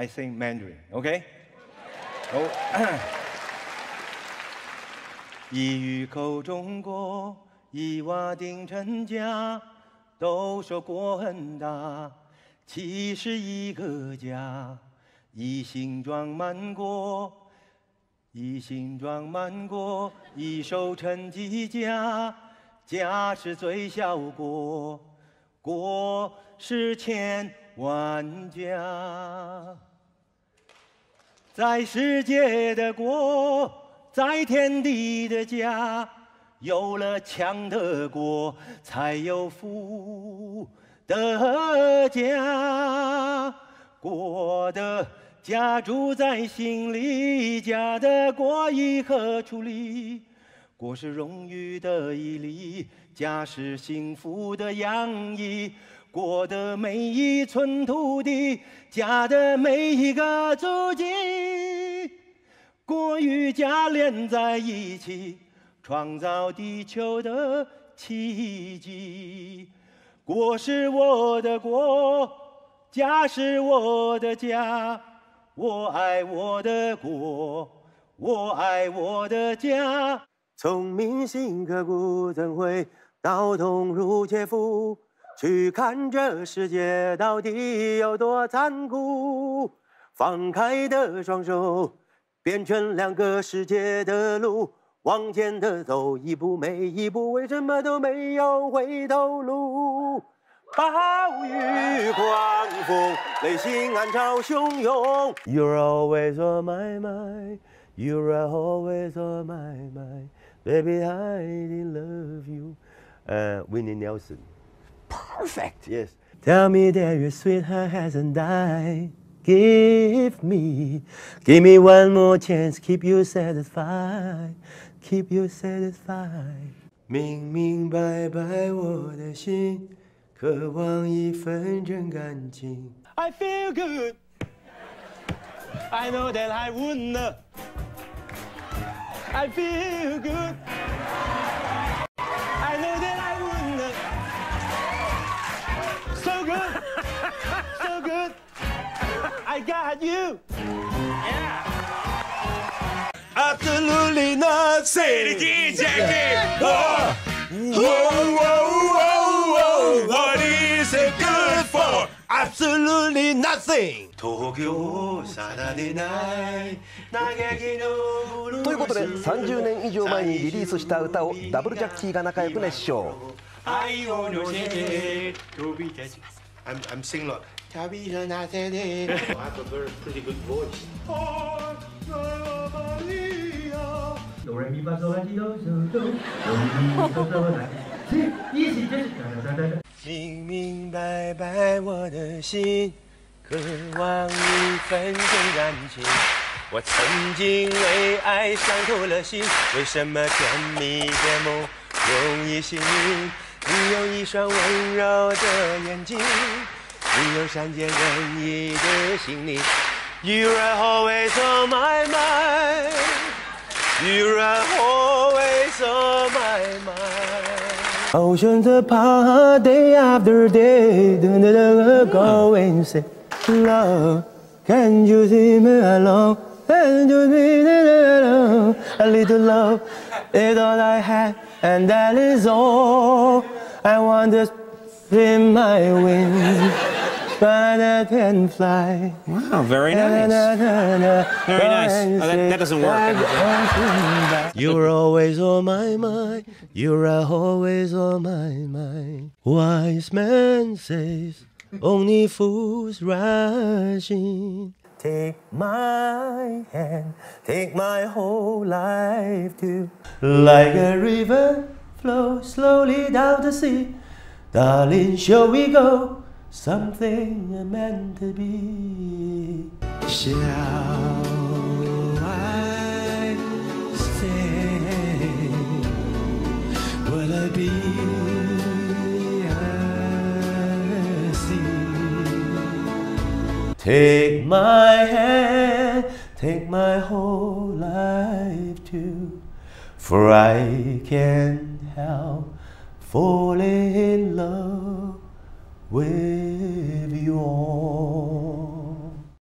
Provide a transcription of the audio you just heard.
I sing Mandarin. OK？哦，一语口中国，一瓦顶成家。都说国很大，其实一个家。一心装满国，一心装满国，一手撑起家。家是最小国，国是千万家。在世界的国，在天地的家。有了强的国，才有富的家。国的家住在心里，家的国以何处立？国是荣誉的毅力，家是幸福的洋溢。国的每一寸土地，家的每一个足迹，国与家连在一起。创造地球的奇迹，国是我的国，家是我的家，我爱我的国，我爱我的家。聪明性刻骨，怎会道痛如切肤？去看这世界到底有多残酷？放开的双手，变成两个世界的路。往前的走一步，每一步为什么都没有回头路？暴雨狂风，内心暗潮汹涌。You're always on my mind, you're always on my mind, baby I love you. Uh, Winnie Nelson. Perfect. Yes. Tell me that your sweetheart hasn't died. Give me, give me one more chance, keep you satisfied. keep you satisfied。明明白白我的心，渴望一份真感情。I feel good, I know that I wouldn't. I feel good, I got you. Absolutely nothing. Say it again, Jackie. Whoa, whoa, whoa, whoa, What is it good for? Absolutely nothing. ということで30年以上前にリリースした歌をダブルジャッキーが仲良く熱唱。愛を乗せて飛び立ちます。I'm, I'm singing like, 旅のなせで。I have a very pretty good voice. 哆来咪发嗦拉西哆嗦哆，哆咪咪嗦嗦来，一起就是哒哒哒哒。明明白白我的心，渴望一份真感情。我曾经为爱伤透了心，为什么甜蜜的梦容易醒？你有一双温柔的眼睛， 你有善解人意的心灵。You are always on my mind. You are always on my mind. Oceans apart, day after day, going say, love, can you see me alone? Can you see me alone? A little love is all I have, and that is all. I want to spin my wings but I can fly. Wow, very nice. Very nice. Oh, that, that doesn't work. You're always on my mind. You're always on my mind. Wise man says only fools rush in. Take my hand, take my whole life too. Like a river flows slowly down the sea. Darling, shall we go? something meant to be. Shall I stay? Will I be? I see. Take my hand, take my whole life too, for I can't help falling in love with you